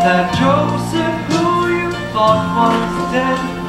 That Joseph who you thought was dead.